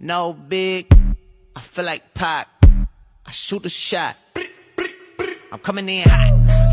No big, I feel like Pac. I shoot a shot. I'm coming in hot.